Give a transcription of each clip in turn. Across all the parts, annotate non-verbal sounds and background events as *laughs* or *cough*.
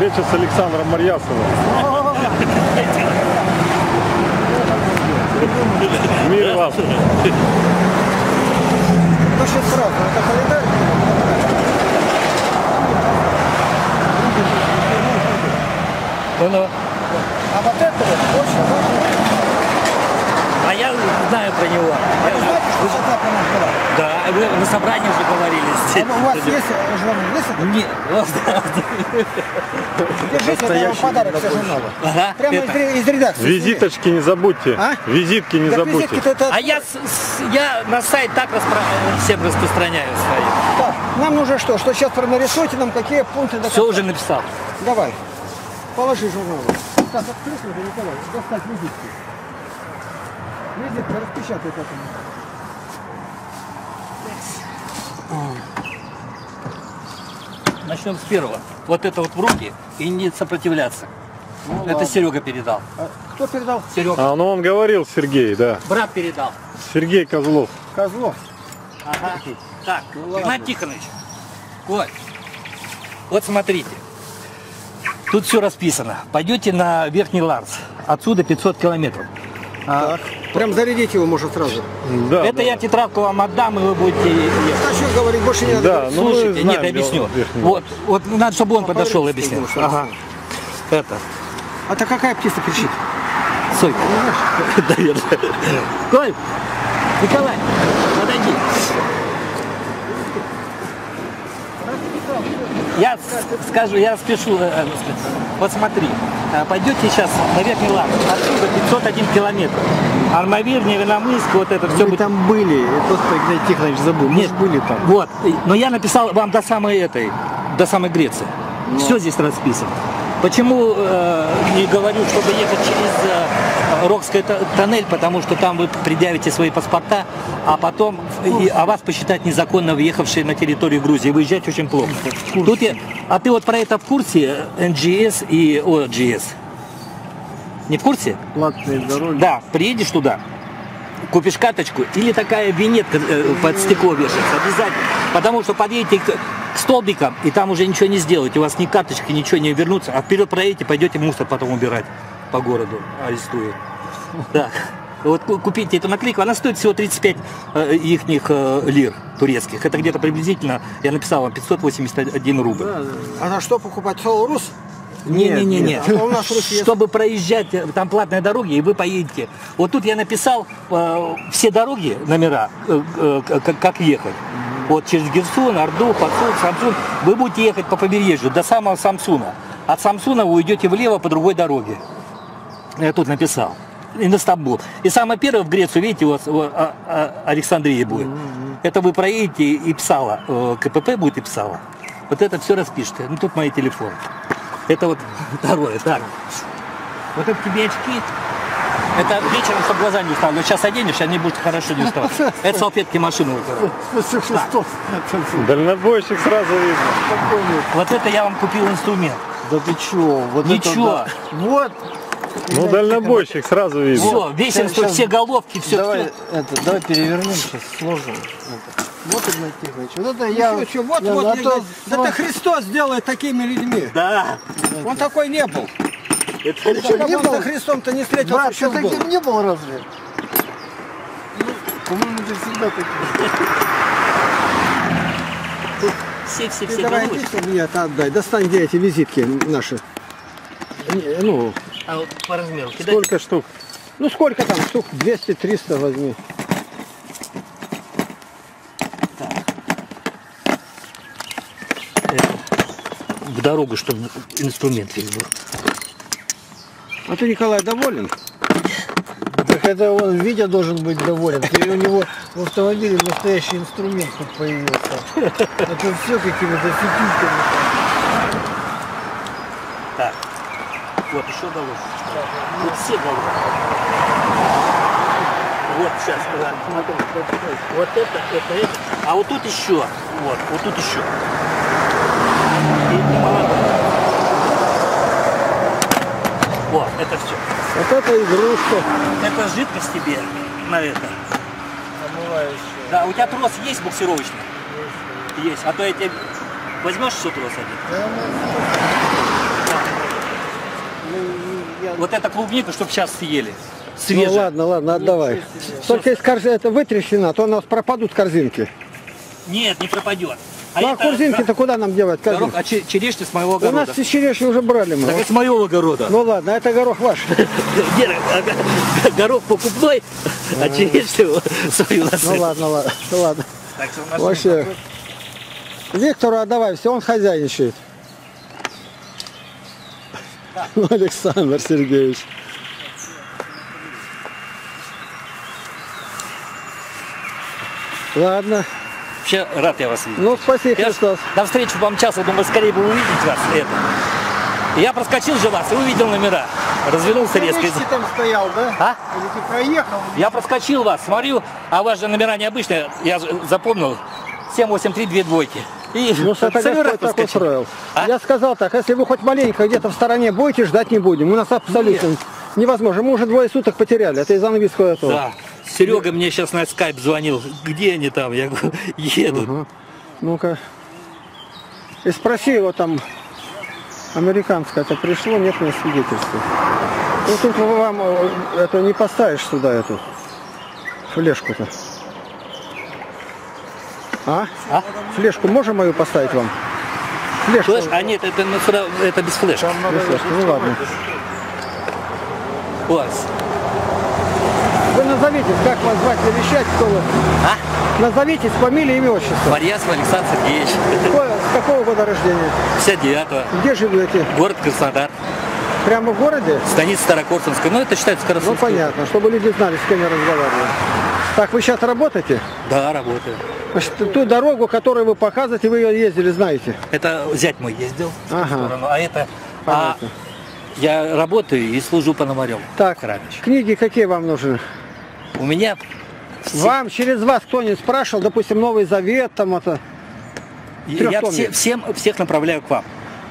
Встреча с Александром Марьясовым. Мир вам. Ну сейчас сразу, это календарь. Ну, А вот это вот очень важно. А я знаю про него. А вы знаете, что нам сказали? Да, вы на собрании уже говорили. А у вас есть журнал? Есть это? Нет. Держите, это вам подарок все журнала. Ага, Прямо это. из, из редакции. Визиточки не забудьте. А? Визитки не Так забудьте. это... А я, с- с- я на сайт так распро- всем распространяю свои. Так, нам нужно что? Что сейчас нарисуйте нам какие пункты до Все уже написал. Давай. Положи журнал. Так, открыть надо, Николай. Достать визитки. Визитка распечатай это. Начнем с первого. Вот это вот в руки и не сопротивляться. Ну, это ладно. Серега передал. А кто передал? Серега. А, ну он говорил, Сергей, да. Брат передал. Сергей Козлов. Козлов. Ага. Так, Ну. Игнат Тихонович. Коль, вот смотрите. Тут все расписано. Пойдете на Верхний Ларс. Отсюда 500 километров. А, Так. Прям зарядить его может сразу. Да, это да. я тетрадку вам отдам, и вы будете ехать. А что говорить, больше не надо. Да, ну Слушайте, знаем, нет, объясню. Вот, вот надо, чтобы он Ну, подошел и объяснил. Ага. Это. А то какая птица кричит? Сойка. *laughs* Наверное. Коль, Николай, подойди. Я скажу, я спешу. э, э, Вот смотри, э, пойдете сейчас на Верхний Лаг, отсюда 501 километр. Армавир, Невиномыск, вот это все Мы там были, я просто Игнатий Тихонович забыл. Мы Нет, были там. Вот, но я написал вам до самой этой, до самой Греции. Ну. Все здесь расписано. Почему э, не говорю, чтобы ехать через Рокский тоннель, потому что там вы предъявите свои паспорта, а потом и, а вас посчитать незаконно въехавшие на территорию Грузии. Выезжать очень плохо. Тут я, а ты вот про это в курсе NGS и OGS? Не в курсе? Платные дороги. Да, приедешь туда, купишь карточку или такая винетка э, под стекло вешается обязательно. Потому что подъедете к, к столбикам, и там уже ничего не сделаете. У вас ни карточки, ничего не вернутся. А вперед проедете, пойдете мусор потом убирать по городу. Арестуют. Да. Вот ку- купите эту наклейку, она стоит всего 35 э, ихних э, лир турецких. Это где-то приблизительно, я написал вам, 581 рубль. А на что покупать? Солрус? Не-не-не. нет, а у нас в Руси есть- Чтобы проезжать, э, там платные дороги, и вы поедете. Вот тут я написал э, все дороги, номера, э, э, как, как ехать. Вот через Герсун, Орду, Пацун, Самсун. Вы будете ехать по побережью до самого Самсуна. От Самсуна вы уйдете влево по другой дороге. Я тут написал. И на Стамбул. И самое первое в Грецию, видите, у вас вот, а- а- Александрия будет. Это вы проедете и писала. э, КПП будет и писала. Вот это все распишите. Ну тут мои телефоны. Это вот *laughs* второе. Так. Вот это тебе очки. Это вечером, чтобы глаза не уставали. Вот сейчас оденешь, они будут хорошо не уставать. *laughs* Это салфетки машины. Дальнобойщик сразу видно. Вот это я вам купил инструмент. Да ты чё? Вот Ничего. это да. Вот. Ну, дальнобойщик сразу видно. Все, весельство, Сейчас- все головки, все. давай, это, давай перевернем сейчас, сложим. Это. Вот Игнатий Тихонович. Вот это я... Ну, чё, вот, я вот, на Игнат- то- это Христос делает такими людьми. Да. Он такой не был. Это Когда не он был? Христом-то не встретился, Брат, ты был. таким не был разве? Ну, По-моему, ты всегда таким. все, все, Ты все давай головы. иди, что мне это отдай. Достань, где эти визитки наши. Не, Ну, А вот по размеру кидай. Сколько штук? ну сколько там штук? 200-300 возьми. Это, в дорогу, чтобы инструмент весь был. А ты, Николай, доволен? Так это он, Витя должен быть доволен. Ты у него в автомобиле настоящий инструмент тут появился. Это все какими-то фитильками. Вот еще головы. Вот все головы. Вот сейчас. да. Вот это, это, это. А вот тут еще. Вот, вот тут еще. Вот, это все. Вот это игрушка. Это жидкость тебе на это. Омывающая. Да, у тебя трос есть буксировочный? Есть. А то я тебе... Возьмешь еще трос один? Да, ну, Да. Ну, я- Вот эта клубника, чтобы сейчас съели. Ну Свежая. ладно, ладно, отдавай. Только из корзины это вытрясена, а то у нас пропадут корзинки. Нет, не пропадет. А Ну а корзинки-то куда нам делать? горох, корзинки? а че- черешня с моего У огорода. нас все черешни уже брали мы. Так Вот. это с моего огорода. Ну ладно, это горох ваш. *laughs* А, горох покупной, а черешню свою Ну ладно, ладно, ладно. Так что у нас Вообще. Виктору отдавай, все, он хозяйничает. Ну, Александр Сергеевич. Ладно. вообще рад я вас видеть. Ну, спасибо, Я Христос. на встречу помчался, думаю, скорее бы увидеть вас. Это. Я проскочил же вас и увидел номера. Развернулся резко. Ты там стоял, да? А? Или ты проехал? Я проскочил вас, смотрю, а у вас же номера необычные, я же запомнил. 783 двойки. И Ну, Господь так устроил. А? Я сказал так, если вы хоть маленько где-то в стороне будете, ждать не будем. У нас абсолютно невозможно. Мы уже двое суток потеряли. Это из английского этого. Да. Серега мне сейчас на скайп звонил. Где они там? Я говорю, *laughs* едут. Ага. Ну-ка. И спроси его там, американское это пришло, нет мне свидетельства. Ну тут вам э, это не поставишь сюда эту флешку-то. А? А? Флешку можем мою поставить вам? Флешку. Флеш? А нет, это, это без флеш. Без флешки. Ну ладно. У вас. Вы назовитесь, как вас звать, навещать, кто вы? А? Назовитесь, фамилия, имя, отчество. Марьясов Александр Сергеевич. Какое- С какого года рождения? 59-го. Где живете? Город Краснодар. Прямо в городе? Станица Старокорсунская. Ну, это считается Ну Краснодар. понятно, чтобы люди знали, с кем я разговариваю. Так, вы сейчас работаете? Да, работаю. Значит, ту дорогу, которую вы показываете, вы ее ездили, знаете. Это зять мой ездил Ага. сторону, а это... А я работаю и служу Пономарем. Так, книги какие вам нужны? У меня Вам через вас кто-нибудь спрашивал, допустим, Новый Завет, там это. я все- всем, всех направляю к вам.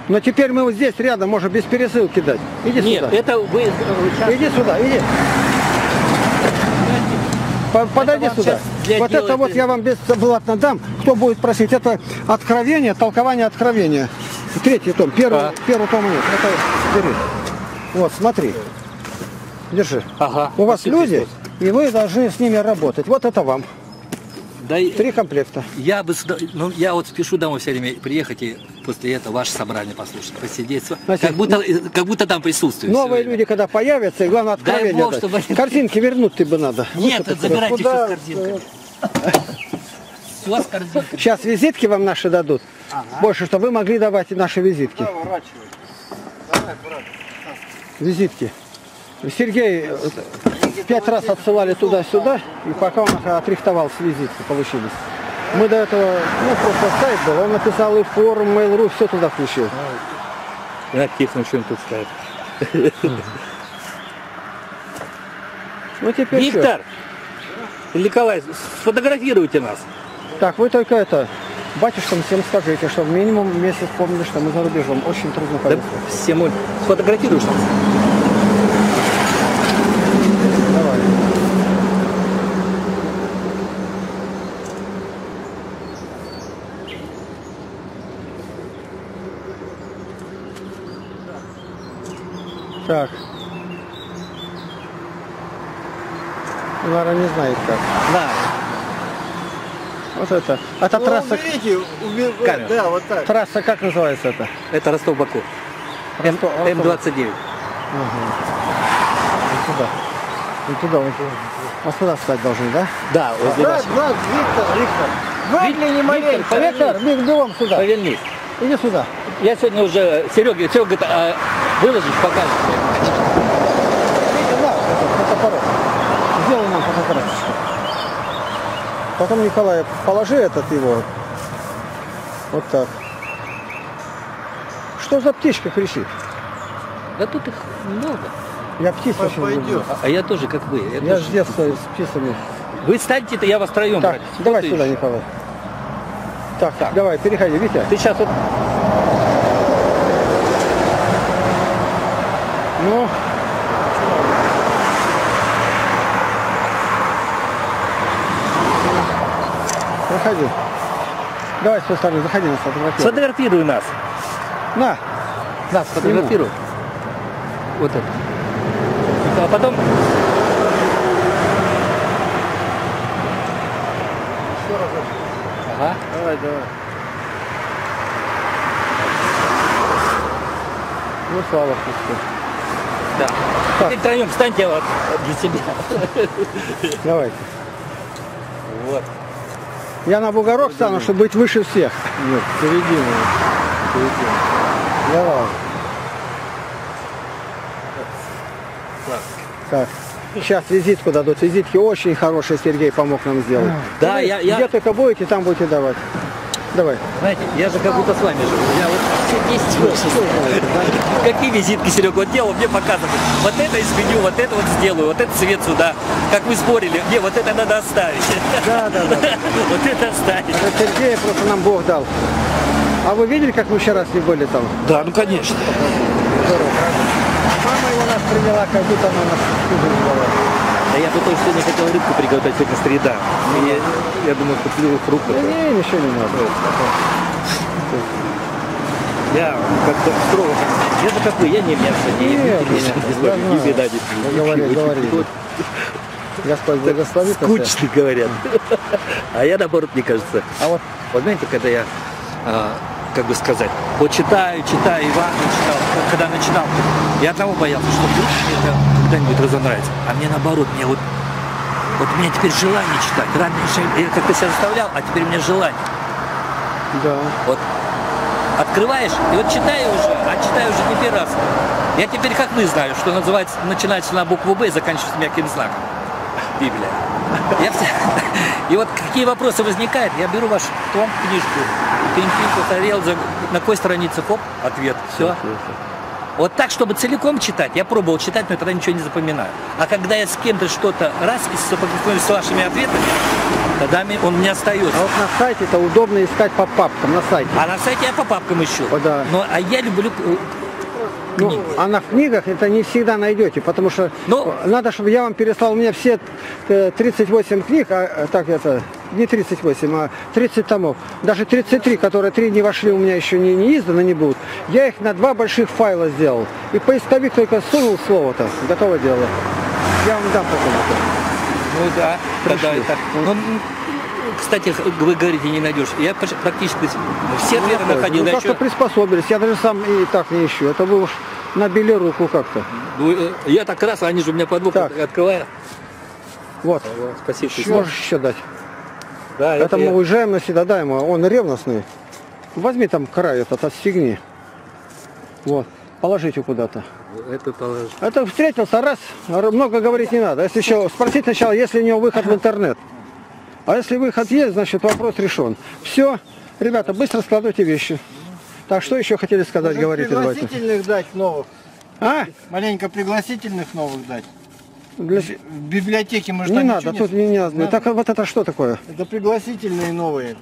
Но теперь мы вот здесь рядом можем без пересылки дать. Иди Нет, сюда. это вы э, сейчас- Иди сюда, иди. По- Подойди вам сюда. Вот это вот это- я вам бесплатно дам. Кто будет просить? Это откровение, толкование откровения. Третий том. Первый, А. первый том нет. Это бери. Вот, смотри. Держи. Ага. У вас люди, и вы должны с ними работать. Вот это вам. Да, и- Три комплекта. я бы, ну, я вот спешу домой все время приехать и после этого ваше собрание послушать, посидеть, Значит, как будто, как будто там присутствую. всё Новые люди, когда появятся, и главное Дай откровение Бог, дать. чтобы они- Картинки вернуть тебе надо. Нет, Вот забирайте куда- все с корзинками. *laughs* Все с корзинками. Сейчас визитки вам наши дадут. Больше, чтобы вы могли давать наши визитки. Визитки. Сергей пять раз отсылали туда-сюда, и пока он их отрихтовал с визитки, получились. Мы до этого, ну, просто сайт был, он написал и форум, Mail.ru, все туда включил. Да, Тихо, что он тут ставит. *laughs* Ну, теперь. Виктор! Николай, сфотографируйте нас. Так, вы только это, батюшкам всем скажите, что минимум месяц помнили, что мы за рубежом. Очень трудно Да, поехать. всем сфотографируешь нас. Давай. Так. Лара не знает как. Да. Вот это. Это трасса. Камера. Да, вот так. Трасса как называется это? Это Ростов-Баку. Ростов- Ростов. М29. Вот туда. Вот туда. Вот, вот сюда стать должны, да? Да, возле вашего. Влад, Виктор, Виктор. Выгляни маленько. Виктор, Вик, бегом сюда. Повернись. Иди сюда. Я сегодня уже Серега, Серега говорит, а, выложишь, покажешь. Витя, на, это фотоаппарат. Сделай нам фотоаппаратчик. Потом, Николай, положи этот его. Вот так. Что за птичка кричит? Да тут их много. Я птиц очень люблю. А, а я тоже, как вы. Я Я тоже- с детства с птицами. Вы станьте-то, я вас троем. Так, брать. давай сюда, ты? Николай. Так, давай, переходи, Витя. Ты сейчас вот Ну. Проходи. Давай с той стороны, заходи на сфотографировать. сфотографируй нас. На, Нас сфотографируй. Вот это. А потом Ага. Давай, давай. Ну, слава Христу. Да. Теперь втроем встаньте вот для себя. Давайте. Я на бугорок стану, чтобы быть выше всех. Нет, середину. Середину. Давай. Так. Сейчас визитку дадут. Визитки очень хорошие Сергей помог нам сделать. Да, я, я, Где только будете, там будете давать. Давай. знаете, я же как будто с вами живу. Я вот все 10 лет. Какие визитки, Серега, вот делал, мне показывают. Вот это изменю, вот это вот сделаю, вот это цвет сюда. Как вы спорили, не, вот это надо оставить. Да, да, да. *laughs* Вот это оставить. Это Сергея просто нам Бог дал. А вы видели, как мы вчера с ним были там? Да, ну конечно. Мама его нас приняла, как будто она нас звала. Да я тут тоже сегодня хотел рыбку приготовить, сегодня среда. И я, я думаю, куплю фруктов. Да не, ничего не надо. Я как-то строго. Я же как вы, я не мясо, не Нет, не- не- не беда, не говори, говори. Господь благословит. Скучно говорят. А я наоборот, мне кажется. А вот Вот знаете, когда я, а, как бы сказать, вот читаю, читаю, Иван читал, когда начинал, я одного боялся, что мне это когда-нибудь разонравится. А мне наоборот, мне вот, вот у меня теперь желание читать. Раньше я как-то себя заставлял, а теперь у меня желание. Да. Вот открываешь, и вот читаю уже, а читаю уже не первый раз. Я теперь как вы знаю, что называется, начинается на букву Б и заканчивается мягким знаком. Библия. Я *laughs* И вот какие вопросы возникают, я беру ваш том, книжку, пинг-пинг, повторил, на какой странице, хоп, ответ, все. Вот так, чтобы целиком читать, я пробовал читать, но тогда ничего не запоминаю. А когда я с кем-то что-то раз и с вашими ответами, тогда он не остается. А вот на сайте это удобно искать по папкам на сайте. А на сайте я по папкам ищу. О, да. Но, а я люблю э, Ну, а на книгах это не всегда найдете, потому что Ну- надо, чтобы я вам переслал, у меня все э, 38 книг, а э, так это, не 38, а 30 томов. Даже 33, которые три не вошли, у меня еще не, не изданы, не будут. Я их на два больших файла сделал. И поисковик только сунул слово-то, готово дело. Я вам дам потом это. Ну да, тогда это. Ну, м, кстати, вы говорите, не найдешь. Я практически все ответы находил. Ну, как-то еще- приспособились, я даже сам и так не ищу. Это вы уж набили руку как-то. Ну, э, я так раз, они же у меня под боком Так. открывают. Вот, Спасибо. Можешь еще дать. Да, Это я- мы уезжаем навсегда, дай ему, он ревностный. Возьми там край этот, отстегни. Вот, положите куда-то. Это положу. Это встретился раз, много говорить не надо. Если еще спросить сначала, есть ли у него выход в интернет. А если выход есть, значит вопрос решен. Все, ребята, быстро складывайте вещи. Так, что еще хотели сказать, Может, говорите, давайте. пригласительных дать новых. А? Маленько пригласительных новых дать. Для- В библиотеке мы же Не надо, тут не надо. Надо. Так вот это что такое? Это пригласительные новые.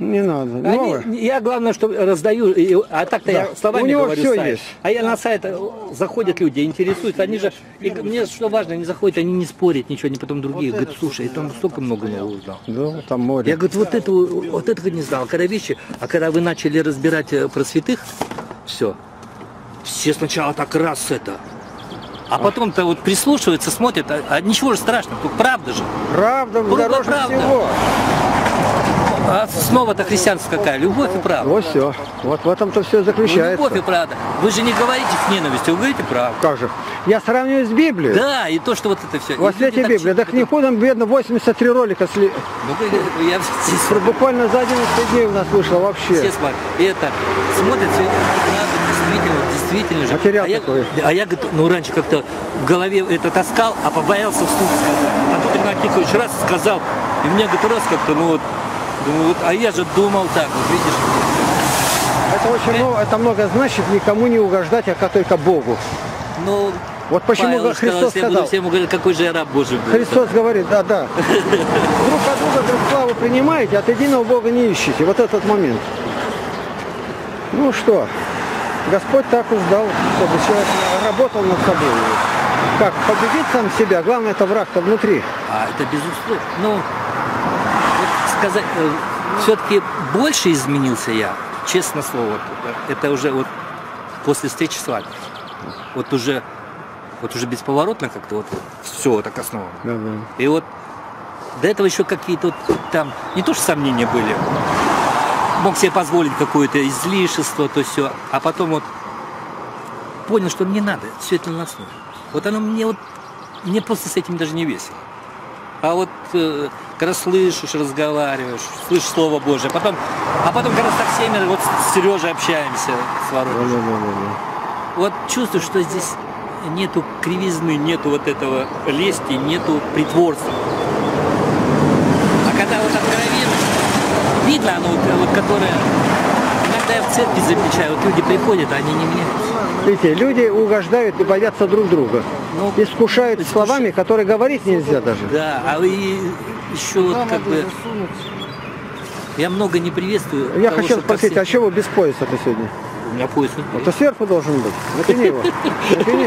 Не надо. Они- Новое? я главное, что раздаю, а так-то Да. я словами У него говорю сайт. есть. А я на сайт э, заходят люди, интересуются, они же, и мне что важно, они заходят, они не спорят ничего, они потом другие говорят, слушай, я там столько много нового узнал. Да, там море. Я говорю, вот это, вот этого не знал, когда вещи, а когда вы начали разбирать э, про святых, все, все сначала так раз это, а потом-то вот прислушиваются, смотрят, а, а ничего же страшного, тут правда же. Правда, дороже правда. всего. А снова-то христианство какая, любовь и правда. Вот все. Вот в этом-то все Ну, заключается. любовь и правда. Вы же не говорите с ненавистью, вы говорите правду. Как же? Я сравниваю с Библией. Да, и то, что вот это все. Во свете Библии. Так не худом, бедно, 83 ролика сли... Ну, я *laughs* Буквально за 11 дней у нас вышло вообще. все смотрят. И это смотрят, все, действительно же. Материал а я, такой. а я, ну, раньше как-то в голове это таскал, а побоялся вслух сказать. А тут Игнат Николаевич раз сказал, и мне, говорит, раз как-то, ну вот, думаю, вот, а я же думал так, вот видишь. Это очень много, это много значит никому не угождать, а только Богу. Ну, Вот почему Павел Христос сказал, я буду сказал. всем говорить, какой же я раб Божий. был. Христос говорит, да, да. Друг от друга друг славу принимаете, от единого Бога не ищите. Вот этот момент. Ну что, Господь так уж дал, чтобы человек работал над собой. Как победить сам себя, главное это враг-то внутри. А это безусловно. Ну, сказать, все-таки больше изменился я, честно слово. э, Это уже вот после встречи с вами. Вот уже Вот уже бесповоротно как-то вот все так основано. Да, да. И вот до этого еще какие-то вот там, не то что сомнения были, мог себе позволить какое-то излишество, то все, а потом вот понял, что не надо, все это на основе. Вот оно мне вот, мне просто с этим даже не весело. А вот э, когда слышишь, разговариваешь, слышишь Слово Божие, потом, а потом когда со всеми, вот с Сережей общаемся, с Да, Воронежем, да, да, да. вот чувствую, что здесь нету кривизны, нету вот этого лести, нету притворства. А когда вот откровенность, видно оно, вот, вот которое, иногда я в церкви замечаю, вот люди приходят, а они не меняются. Видите, люди угождают и боятся друг друга. Ну, Искушают словами, которые говорить нельзя даже. Да, а вы еще вот как бы, засунуть. я много не приветствую. Я того, хотел спросить, все- а чего вы без пояса-то сегодня? У меня пояс не Это сверху должен быть. Натяни его. Натяни.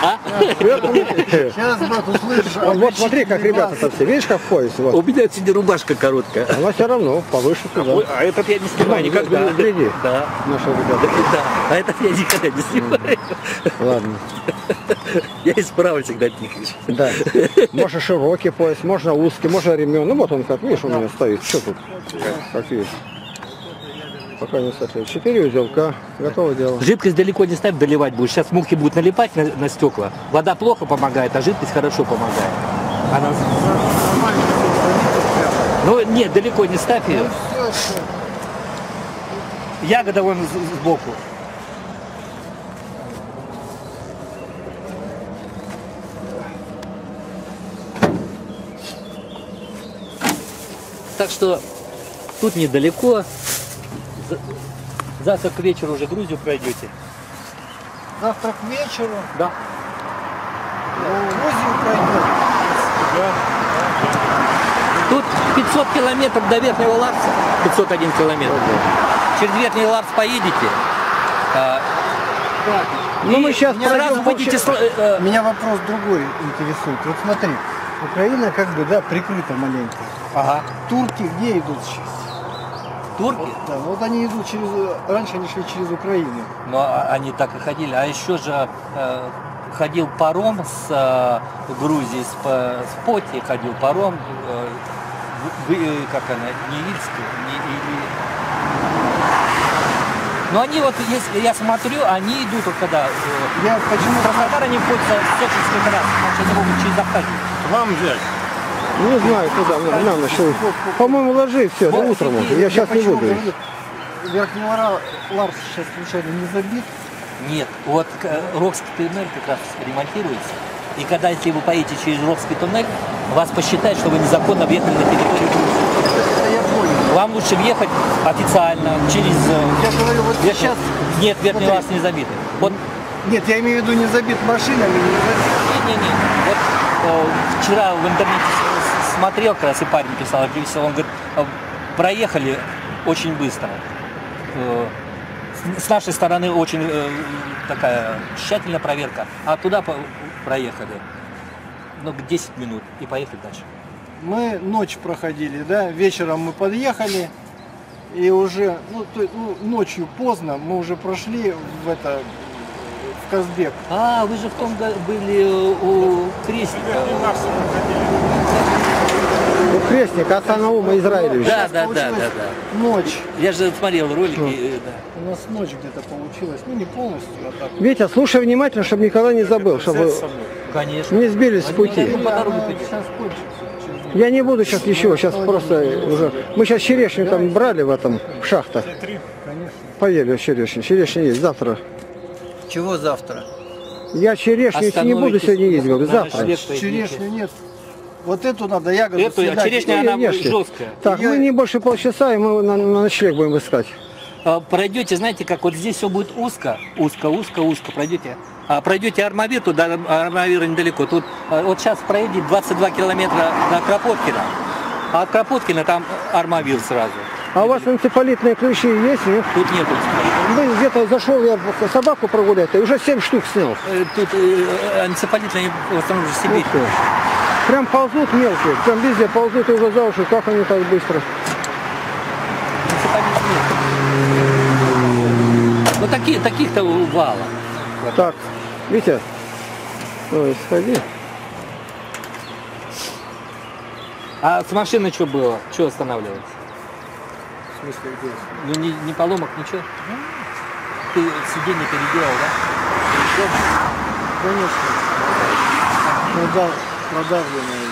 А? Сверху. *laughs* Сейчас, брат, услышишь. А Вот смотри, как ребята-то все. Видишь, как в поясе? У меня сегодня рубашка короткая. Она все равно повыше сюда. Ой, А этот я не снимаю никогда. гляди. Да. Наши ребята. Да, а этот я никогда не снимаю. Ладно. *laughs* Я исправлю всегда них. Да. Можно широкий пояс, можно узкий, можно ремень. Ну вот он как, видишь, у меня стоит. Что тут? Как, как есть. Пока не сошли. Четыре узелка. Готово дело. Жидкость далеко не ставь, доливать будешь. Сейчас мухи будут налипать на, на стекла. Вода плохо помогает, а жидкость хорошо помогает. Она... Ну нет, далеко не ставь ее. Ягода вон сбоку. Так что тут недалеко. За- Завтра к вечеру уже Грузию пройдете. Завтра к вечеру Да. Грузию пройдем. Тут 500 километров до Верхнего Ларса. 501 километр. Через Верхний Ларс поедете. а, Ну мы сейчас сразу будете... сл- э, э, Меня вопрос другой интересует. Вот смотри, Украина как бы, да, прикрыта маленько. Ага. Турки где идут сейчас? Турки? Да, вот они идут через... Раньше они шли через Украину. Но а- они так и ходили. А еще же э, ходил паром с э, Грузии, с, с Поти ходил паром. э, в- в- э, как она, Невильская? Не, или... Но они вот, если я смотрю, они идут вот когда... э, Я почему Краснодар они входят в Сочинский трасс, потому что могут через Абхазию. Вам взять. Не знаю, куда. На, на ночь. По-моему, ложи все, до может. Я сейчас не буду. Верхний Лара- Ларс сейчас случайно не забит. Нет, вот к- Рокский туннель как раз ремонтируется. И когда, если вы поедете через Рокский туннель, вас посчитают, что вы незаконно въехали на территорию Грузии. Вам лучше въехать официально через... э, Я говорю, вот Верхний- сейчас... Нет, Верхний Смотри. Ларс не забит. Вот, Нет, я имею в виду не забит машинами, не забит. не-не-не, вот э, вчера в интернете смотрел, как раз и парень писал, писал, он говорит, э, проехали очень быстро. Э, с- нашей стороны очень э, такая тщательная проверка, а туда проехали. Ну, 10 минут и поехали дальше. Мы ночь проходили, да, вечером мы подъехали, и уже, ну, то, есть, ну, ночью поздно, мы уже прошли в это, в Казбек. А, вы же в том были у крестника. Вот крестник отца Наума Израилевича. Да, да, да, да, да. Ночь. Я же смотрел ролики. э, да. У нас ночь где-то получилась, ну не полностью, а так. Витя, слушай внимательно, чтобы никогда не забыл, чтобы Конечно. не сбились с пути. Ну, по пойдем. сейчас кончится. через Я не буду сейчас ничего, сейчас просто уже... Мы сейчас черешню там брали в этом, в шахтах. Конечно. Поели черешню. Черешня есть завтра. Чего завтра? Я черешню не буду Остановитесь сегодня есть, говорю, завтра. пойдите. Черешню нет. Вот эту надо ягоду Эту, а съедать. черешня, Не, она ешьте. жесткая. Так, мы не больше полчаса, и мы на, на ночлег будем искать. А, Пройдете, знаете, как вот здесь все будет узко, узко, узко, узко пройдете. А пройдете Армавир, туда Армавира недалеко. Тут а, вот сейчас проедете 22 километра до Кропоткина. А от Кропоткина там Армавир сразу. А у вас энцефалитные ключи есть, нет? Тут нету. Ну, где-то зашел я собаку прогулять, и уже 7 штук снял. Э, Тут э, энцефалитные в основном же Сибирь. Ух ты. Прям ползут мелкие, прям везде ползут и уже за уши. Как они так быстро? Ну такие, таких-то вала. Так, Витя, Ой, сходи. А с машины что было? Что останавливалось? В смысле, где? Ну, не, не поломок, ничего? Ты сиденье переделал, да? Конечно. Продав, продавленное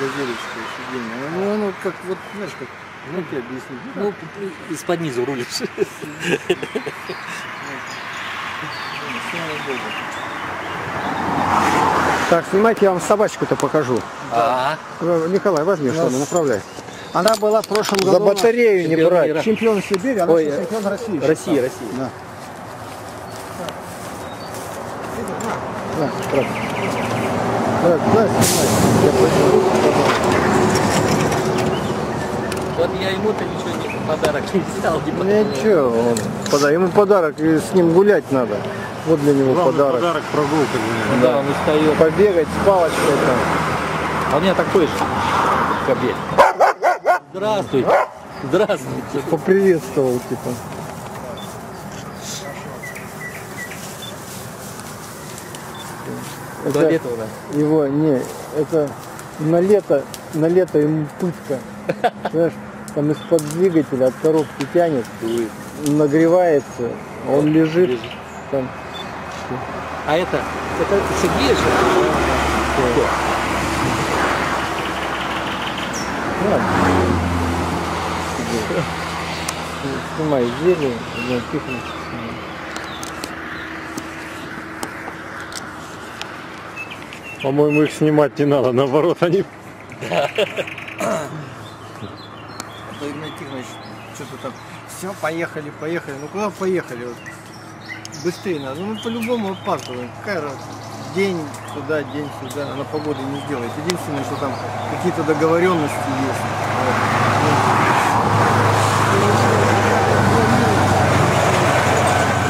газелечкой сиденье. Ну, оно как, вот, знаешь, как, ну, тебе объяснить. Ну, из-под низу рулишь. *laughs* Слава Богу. Так, снимайте, я вам собачку-то покажу. А, Э, Николай, возьми, что она направляй. Она была в прошлом году За батарею не брать. чемпион Сибири, она Ой, чемпион России. Россия, Россия. Да. Брат. Брат, да, снимай. Вот я ему-то ничего не подарок не взял. не. Ничего, он, пода- ему подарок, и с ним гулять надо. Вот для него Главный подарок. подарок прогулка для него. Да, он устает. Побегать с палочкой там. А у меня такой же кобель. Здравствуйте. Здравствуйте. Поприветствовал, типа. Туалет у нас. Его, не, это на лето, на лето ему пытка. *laughs* Знаешь, там из-под двигателя от коробки тянет, нагревается, он лежит, Лежит. там. А это, это Сергей же? Ну, Снимай зелень, ну, По-моему, их снимать не надо, наоборот, они Игнат Тихонович, что-то там, все, поехали, поехали. Ну куда поехали? Вот. Быстрее надо. Ну по-любому опаздываем. Какая раз? День туда, день сюда. Она погоды не сделает. Единственное, что там какие-то договоренности есть. Вот.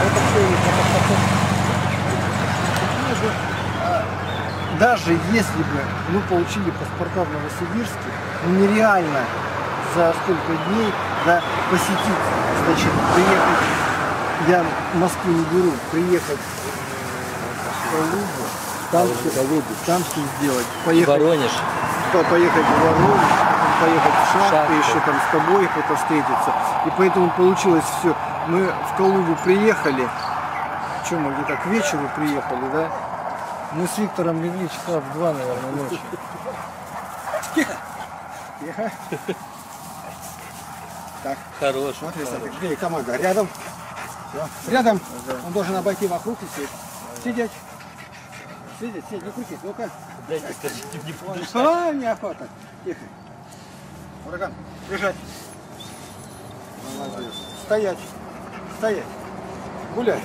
Это всё не по- Даже, а, Даже если бы мы получили паспорта в Новосибирске, ну нереально за столько дней да, посетить, значит, приехать, я Москву не беру, приехать в Калугу, там все, там все сделать, поехать, Воронеж. по- поехать в Воронеж, поехать в Шахты, Шахты. еще там с тобой кто-то встретиться. И поэтому получилось все. Мы в Калугу приехали, что мы где-то к вечеру приехали, да? Мы с Виктором легли часа в два, наверное, ночи. Тихо! Тихо! Хорош. Смотри, смотри, где команда? Рядом. Всё. Рядом. Он должен обойти вокруг и сесть. Сидеть. Сидеть, сидеть, не крутись. Ну-ка. Дайте, скажите, не помнишь. А, неохота. Тихо. Ураган, бежать. Молодец. Стоять. Стоять. Гуляй.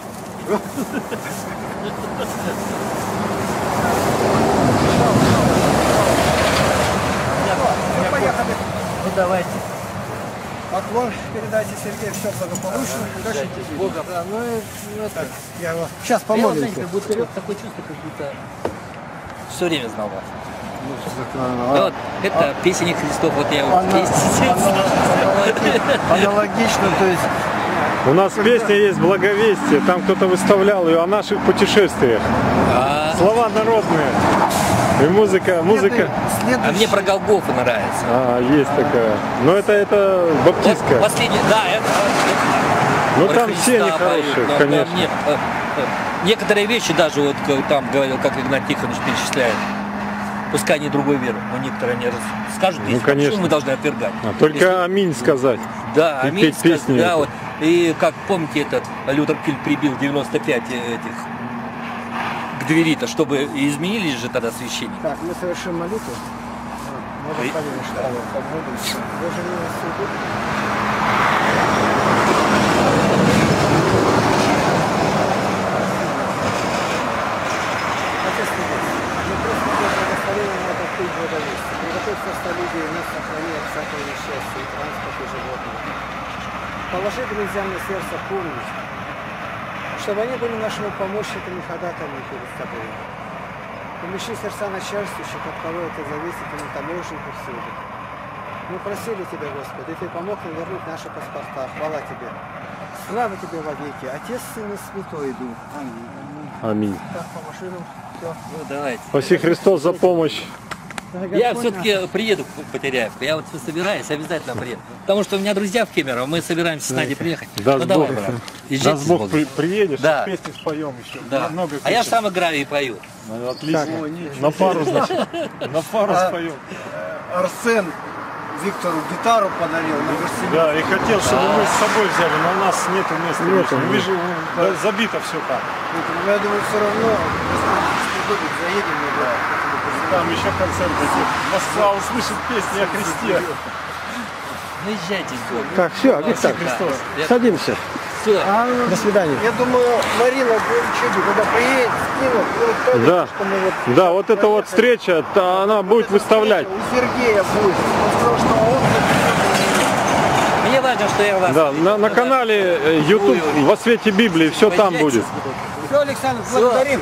Ну. Ну давайте. Поклон передайте Сергею, все благополучно. Удачи. Бога. Да, ну, и- ну, это, Я его... Сейчас Я, помолимся. как будто вот такое чувство, как будто все время знал вас. а, Да вот, это песенник Христов, вот я вот Ана- песни аналогично, то есть У нас песня есть «Благовестие», там кто-то выставлял ее о наших путешествиях. А Слова народные. И музыка, музыка. следующий, а мне про Голгофу нравится. А, есть такая. Но это, это Вот баптистка. последний, да, это, Ну там Христа все нехорошие, поют, но- но конечно. мне, э, э, некоторые вещи даже вот как там говорил, как Игнат Тихонович перечисляет, пускай они другой веры, но некоторые они рас- скажут, Ну, если- конечно. мы должны отвергать. А, только аминь сказать. Да, И аминь петь сказать, песни да, вот. И как помните этот Лютер Киль прибил 95 этих к двери-то, чтобы изменились же тогда священники. Так, мы совершим молитву. Приготовь нас сохрани от всякого несчастья и транспорта и животных. Положи друзьям на сердце помнить, чтобы они были нашими помощниками ходатами перед Тобой. Помещи сердца начальствующих, от кого это зависит, и на таможенников всюду. Мы просили Тебя, Господи, и Ты помог нам вернуть наши паспорта. Хвала Тебе. Слава Тебе во веки. Отец, Сын и Святой Дух. Аминь. Аминь. Так, по машинам. Все. Ну, давайте. Спаси Христос за помощь. Я все-таки приеду в Потеряевку. Я вот собираюсь, обязательно приеду. Потому что у меня друзья в Кемерово, мы собираемся с Надей приехать. Даст ну давай, Бог. брат. С Бог, при- приедешь, Да. песни споем еще. Да. Много А я сам играю и пою. Ну, Отлично. На пару, значит. На пару А, споем. Арсен Виктору гитару подарил на. Да, и хотел, чтобы мы с собой взяли, но у нас нету места. Нету, больше. Вижу, да, забито все там. Ну, я думаю, все равно, если заедем играть. Там еще концерт будет. Москва услышит песни о Христе. Езжайте с Богом. Так, все, Виктор, Христос. садимся. Все. А, До свидания. Я думаю, Марина когда приедет, скинут, ну, тоже, Да. что мы вот Да, вот эта вот встреча, та она будет выставлять. У Сергея будет. Он сказал, что он Мне важно, что я вас. Да, на, на канале э, YouTube во свете Библии все там будет. Все, Александр, благодарим.